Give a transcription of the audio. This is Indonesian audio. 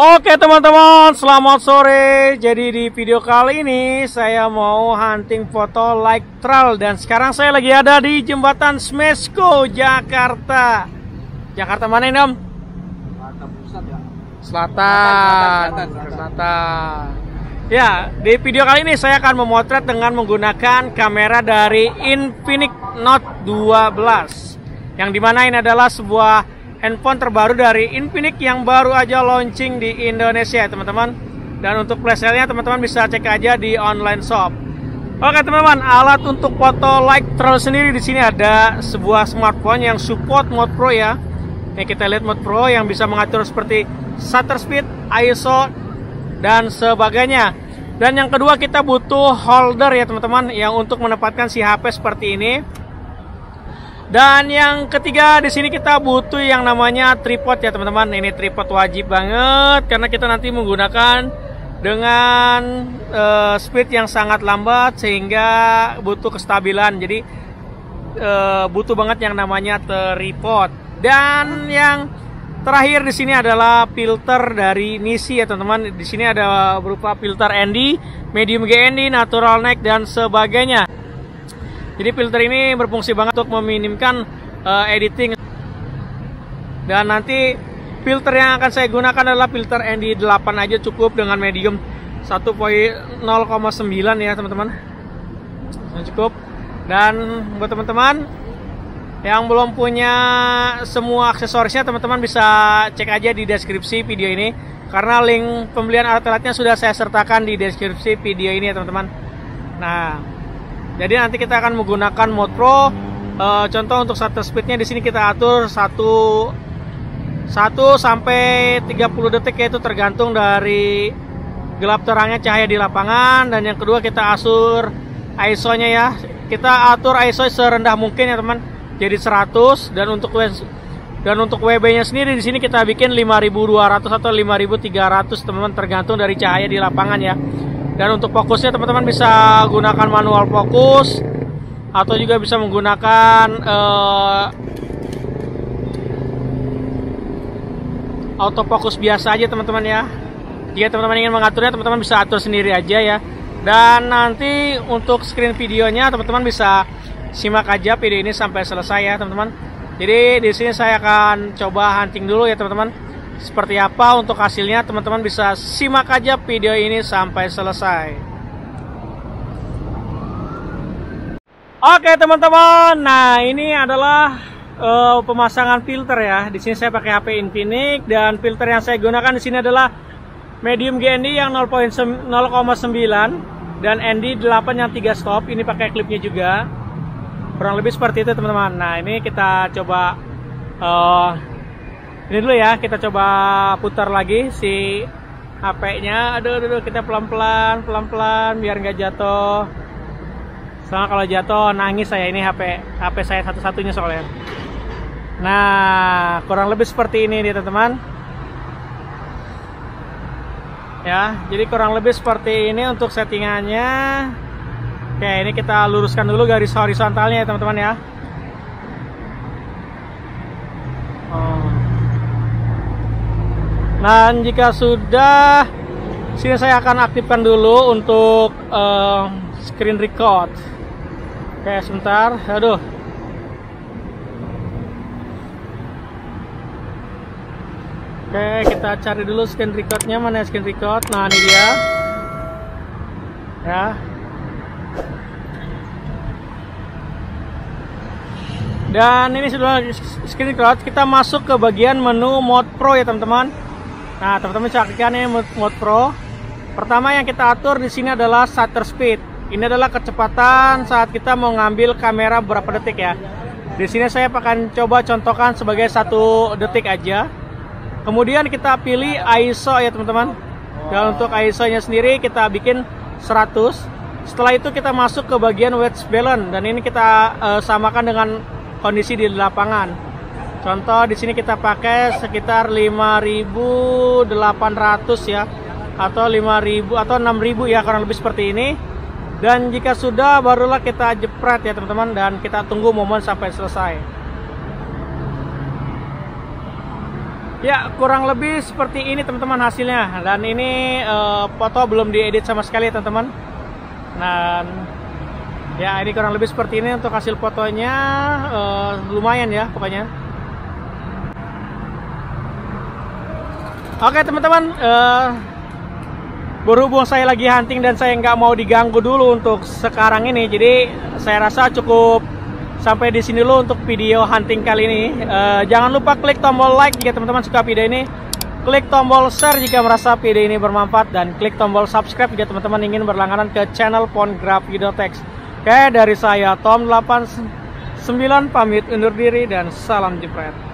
Oke teman-teman, selamat sore. Jadi di video kali ini saya mau hunting foto like trail dan sekarang saya lagi ada di jembatan Smesco, Jakarta. Jakarta mana ini Om? Jakarta Pusat ya. Selatan. Selatan, selatan. Selatan. Ya, di video kali ini saya akan memotret dengan menggunakan kamera dari Infinix Note 12. Yang di mana ini adalah sebuah handphone terbaru dari Infinix yang baru aja launching di Indonesia, teman-teman. Dan untuk flash teman-teman bisa cek aja di online shop. Oke teman-teman, alat untuk foto like trail sendiri di sini ada sebuah smartphone yang support mode pro ya. Ini kita lihat mode pro yang bisa mengatur seperti shutter speed, ISO, dan sebagainya. Dan yang kedua kita butuh holder ya teman-teman yang untuk menempatkan si HP seperti ini. Dan yang ketiga di sini kita butuh yang namanya tripod ya teman-teman. Ini tripod wajib banget karena kita nanti menggunakan dengan uh, speed yang sangat lambat sehingga butuh kestabilan. Jadi uh, butuh banget yang namanya tripod. Dan yang terakhir di sini adalah filter dari Nisi ya teman-teman. Di sini ada berupa filter ND, medium GND, natural neck dan sebagainya. Jadi filter ini berfungsi banget untuk meminimkan uh, editing. Dan nanti filter yang akan saya gunakan adalah filter ND8 aja cukup dengan medium 1.0,9 ya teman-teman. Cukup. Dan buat teman-teman yang belum punya semua aksesorisnya teman-teman bisa cek aja di deskripsi video ini karena link pembelian alat-alatnya sudah saya sertakan di deskripsi video ini ya teman-teman. Nah, jadi nanti kita akan menggunakan mode Pro. E, contoh untuk shutter speednya di sini kita atur 1 1 sampai 30 detik yaitu tergantung dari gelap terangnya cahaya di lapangan dan yang kedua kita atur ISO-nya ya. Kita atur ISO serendah mungkin ya teman. Jadi 100 dan untuk dan untuk WB-nya sendiri di sini kita bikin 5200 atau 5300 teman-teman tergantung dari cahaya di lapangan ya. Dan untuk fokusnya teman-teman bisa gunakan manual fokus atau juga bisa menggunakan uh, autofocus biasa aja teman-teman ya. Jika teman-teman ingin mengaturnya teman-teman bisa atur sendiri aja ya. Dan nanti untuk screen videonya teman-teman bisa simak aja video ini sampai selesai ya teman-teman. Jadi di sini saya akan coba hunting dulu ya teman-teman seperti apa untuk hasilnya? Teman-teman bisa simak aja video ini sampai selesai. Oke teman-teman. Nah ini adalah uh, pemasangan filter ya. Di sini saya pakai HP Infinix dan filter yang saya gunakan di sini adalah medium GND yang 0.9 dan ND 8 yang 3 stop. Ini pakai klipnya juga. Kurang lebih seperti itu teman-teman. Nah ini kita coba uh, ini dulu ya kita coba putar lagi si HP-nya. Aduh, aduh, aduh kita pelan-pelan pelan-pelan biar nggak jatuh. Soalnya kalau jatuh nangis saya ini HP HP saya satu-satunya soalnya. Nah kurang lebih seperti ini nih teman-teman. Ya jadi kurang lebih seperti ini untuk settingannya. Oke ini kita luruskan dulu garis horizontalnya ya teman-teman ya Dan jika sudah, sini saya akan aktifkan dulu untuk uh, screen record. Oke, sebentar. Aduh. Oke, kita cari dulu screen recordnya mana screen record. Nah, ini dia. Ya. Dan ini sudah screen record. Kita masuk ke bagian menu mode pro ya, teman-teman. Nah, teman-teman saksikan ini mode Pro. Pertama yang kita atur di sini adalah shutter speed. Ini adalah kecepatan saat kita mau ngambil kamera berapa detik ya. Di sini saya akan coba contohkan sebagai satu detik aja. Kemudian kita pilih ISO ya teman-teman. Dan untuk ISO-nya sendiri kita bikin 100. Setelah itu kita masuk ke bagian white balance dan ini kita uh, samakan dengan kondisi di lapangan. Contoh di sini kita pakai sekitar 5.800 ya atau 5.000 atau 6.000 ya kurang lebih seperti ini. Dan jika sudah barulah kita jepret ya teman-teman dan kita tunggu momen sampai selesai. Ya, kurang lebih seperti ini teman-teman hasilnya. Dan ini uh, foto belum diedit sama sekali ya teman-teman. Dan ya ini kurang lebih seperti ini untuk hasil fotonya uh, lumayan ya pokoknya. Oke teman-teman, uh, berhubung saya lagi hunting dan saya nggak mau diganggu dulu untuk sekarang ini, jadi saya rasa cukup sampai di sini dulu untuk video hunting kali ini. Uh, jangan lupa klik tombol like jika teman-teman suka video ini. Klik tombol share jika merasa video ini bermanfaat dan klik tombol subscribe jika teman-teman ingin berlangganan ke channel Pongraph Videotex. Oke, dari saya Tom89 pamit undur diri dan salam jepret.